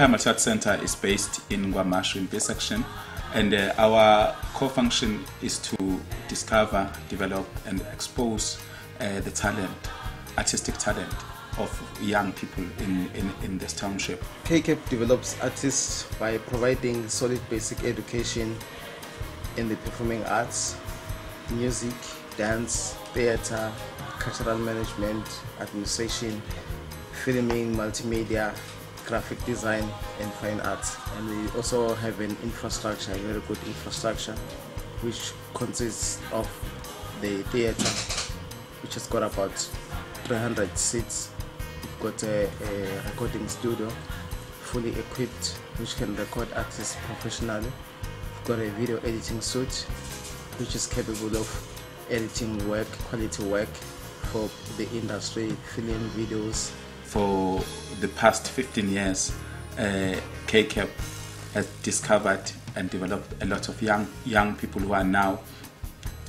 Ekhaya Multi Center is based in KwaMashu in B section, and uh, our core function is to discover, develop, and expose uh, the talent, artistic talent of young people in, in, in this township. KCAP develops artists by providing solid basic education in the performing arts, music, dance, theater, cultural management, administration, filming, multimedia, graphic design, and fine arts. And we also have an infrastructure, a very good infrastructure, which consists of the theater, which has got about 300 seats. We've got a, a recording studio, fully equipped, which can record artists professionally. We've got a video editing suite, which is capable of editing work, quality work for the industry, film videos. For the past 15 years, uh, KCAP has discovered and developed a lot of young young people who are now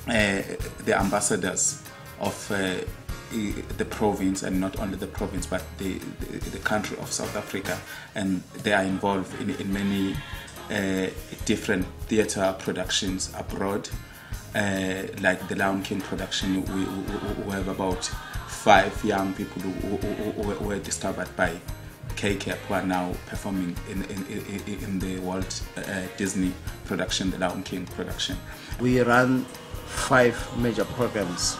uh, the ambassadors of uh, the province and not only the province but the, the, the, country of South Africa. And they are involved in, in many uh, different theatre productions abroad uh, like the Lion King production we, we, we, have about five young people who, who, who were discovered by KCAP who are now performing in, in, in, in the Walt uh, Disney production, the Lion King production. We run five major programs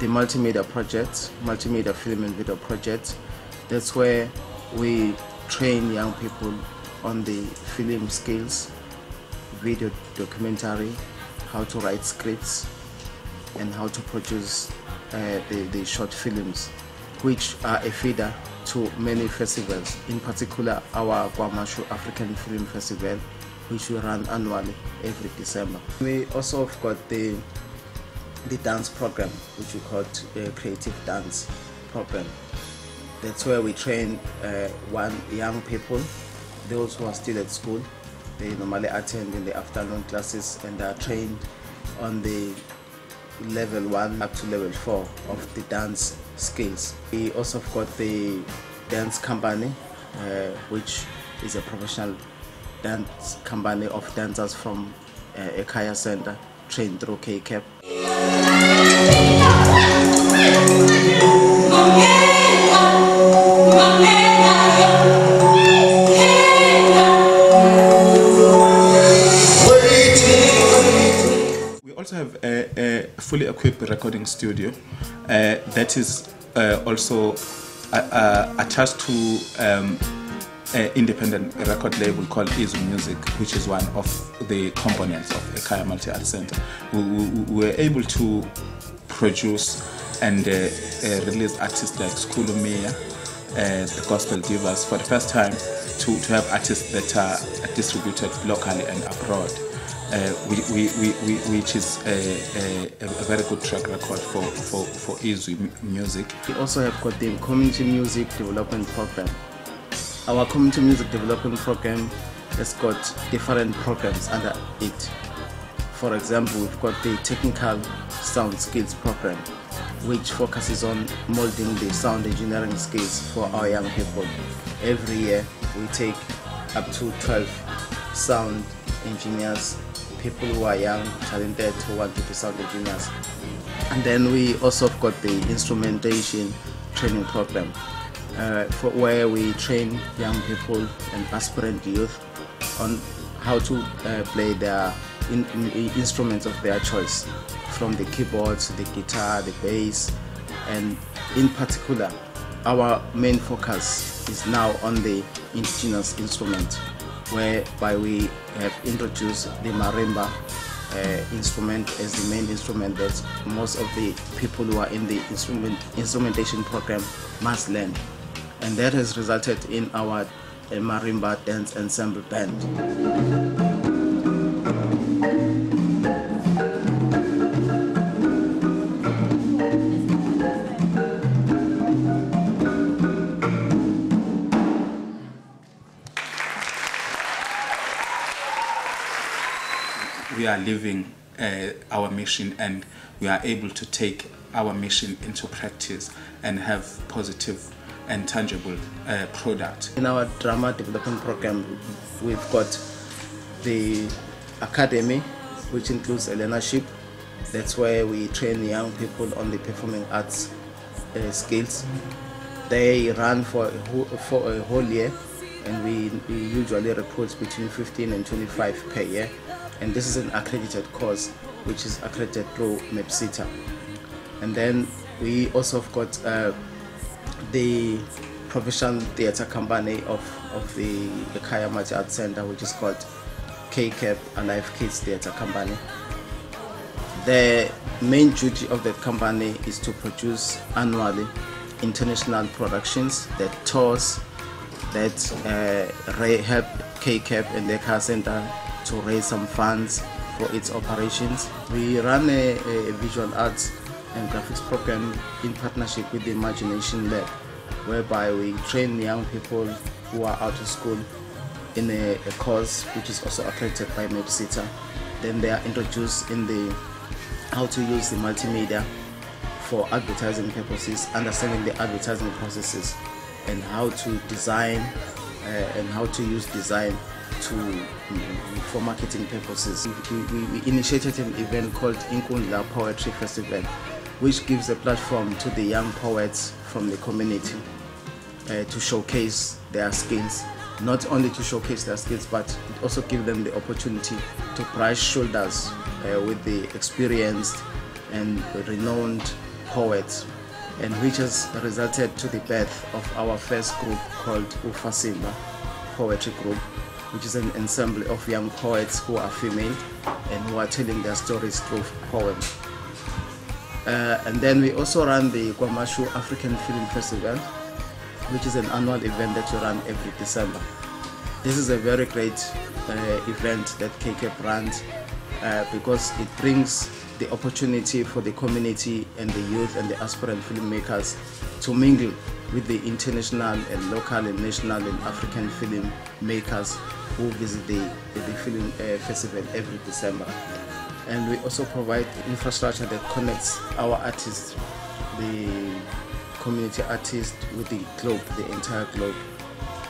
the multimedia project, multimedia film and video project. That's where we train young people on the film skills, video documentary, how to write scripts, and how to produce uh, the, the short films, which are a feeder to many festivals, in particular our KwaMashu African Film Festival, which we run annually every December. We also have got the the dance program, which we call uh, creative dance program. That's where we train uh, one young people, those who are still at school. They normally attend in the afternoon classes and are trained on the level one up to level four of the dance skills. We also have got the dance company, uh, which is a professional dance company of dancers from uh, Ekhaya Center, trained through KCAP. Fully equipped recording studio uh, that is uh, also uh, uh attached to um, an independent record label called Izu Music, which is one of the components of Ekhaya Multi Art Center. We, we, we, were able to produce and uh, release artists like Skulu uh, the Gospel Divas, for the first time to, to have artists that are distributed locally and abroad. Uh, which is a, very good track record for, for, for Izu music. We also have got the Community Music Development Program. Our Community Music Development Program has got different programs under it. For example, we've got the Technical Sound Skills Program, which focuses on molding the sound engineering skills for our young people. Every year, we take up to 12 sound engineers people who are young, talented, who want to be sound engineers. And then we also got the instrumentation training program, uh, where we train young people and aspirant youth on how to uh, play their in, in, instruments of their choice, from the keyboards, the guitar, the bass, and in particular, our main focus is now on the indigenous instrument whereby we have introduced the marimba uh, instrument as the main instrument that most of the people who are in the instrument instrumentation program must learn. And that has resulted in our uh, marimba dance ensemble band we are living uh, our mission and we are able to take our mission into practice and have positive and tangible uh, product. In our drama development program, we've got the academy, which includes a learnership. That's where we train young people on the performing arts uh, skills. They run for a, whole, for a whole year, and we, we usually recruit between 15 and 25 per year. And this is an accredited course, which is accredited through MEPSITA. And then we also have got uh, the professional theatre company of, of the, the Kaya Mati Art Center, which is called KCAP Alive Kids Theatre Company. The main duty of the company is to produce annually international productions that tours that uh, help KCAP and the Kaya Center to raise some funds for its operations. We run a, a visual arts and graphics program in partnership with the Imagination Lab, whereby we train young people who are out of school in a, a course which is also accredited by MEPSITA. Then they are introduced in the how to use the multimedia for advertising purposes, understanding the advertising processes, and how to design uh, and how to use design to for marketing purposes. We, we, we initiated an event called Inkundla Poetry Festival, which gives a platform to the young poets from the community uh, to showcase their skills not only to showcase their skills but it also gives them the opportunity to brush shoulders uh, with the experienced and renowned poets and which has resulted to the birth of our first group called Ufasimba Poetry Group which is an ensemble of young poets who are female and who are telling their stories through poems. Uh, and then we also run the KwaMashu African Film Festival which is an annual event that we run every December. This is a very great uh, event that KCAP runs uh, because it brings the opportunity for the community and the youth and the aspirant filmmakers to mingle with the international and local and national and African film makers who visit the, the, the film uh, festival every December. And we also provide infrastructure that connects our artists, the community artists with the globe, the entire globe,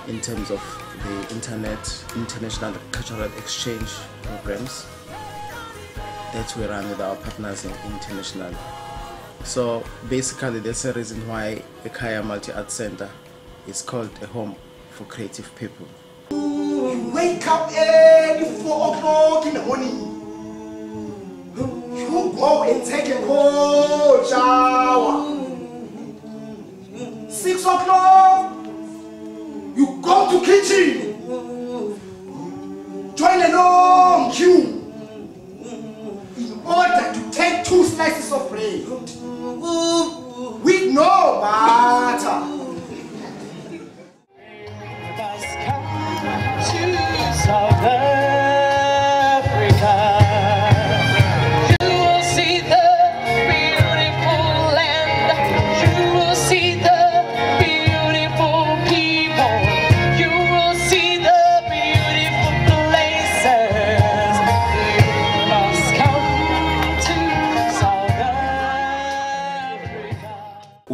in terms of the internet, international cultural exchange programs that we run with our partners internationally. So basically that's the reason why the Kaya Multi Art Center is called a home for creative people. You wake up early, 4 o'clock in the morning. You go and take a cold shower. six o'clock, you go to kitchen,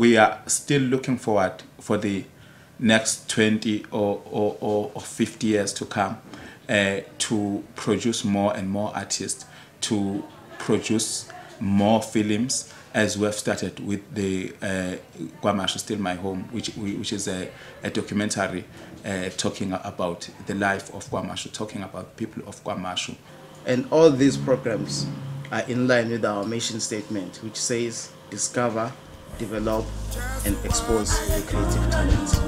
we are still looking forward for the next 20 or, or, or 50 years to come uh, to produce more and more artists, to produce more films as we have started with the uh, KwaMashu Still My Home, which, which is a, a documentary uh, talking about the life of KwaMashu, talking about people of KwaMashu. And all these programs are in line with our mission statement, which says discover, develop and expose the creative talents.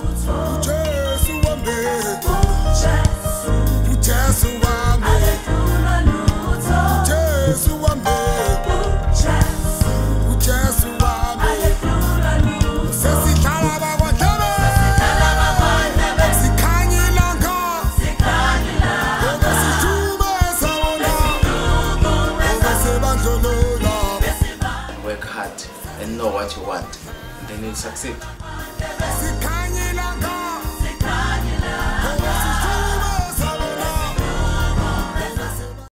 And know what you want, and then you'll succeed.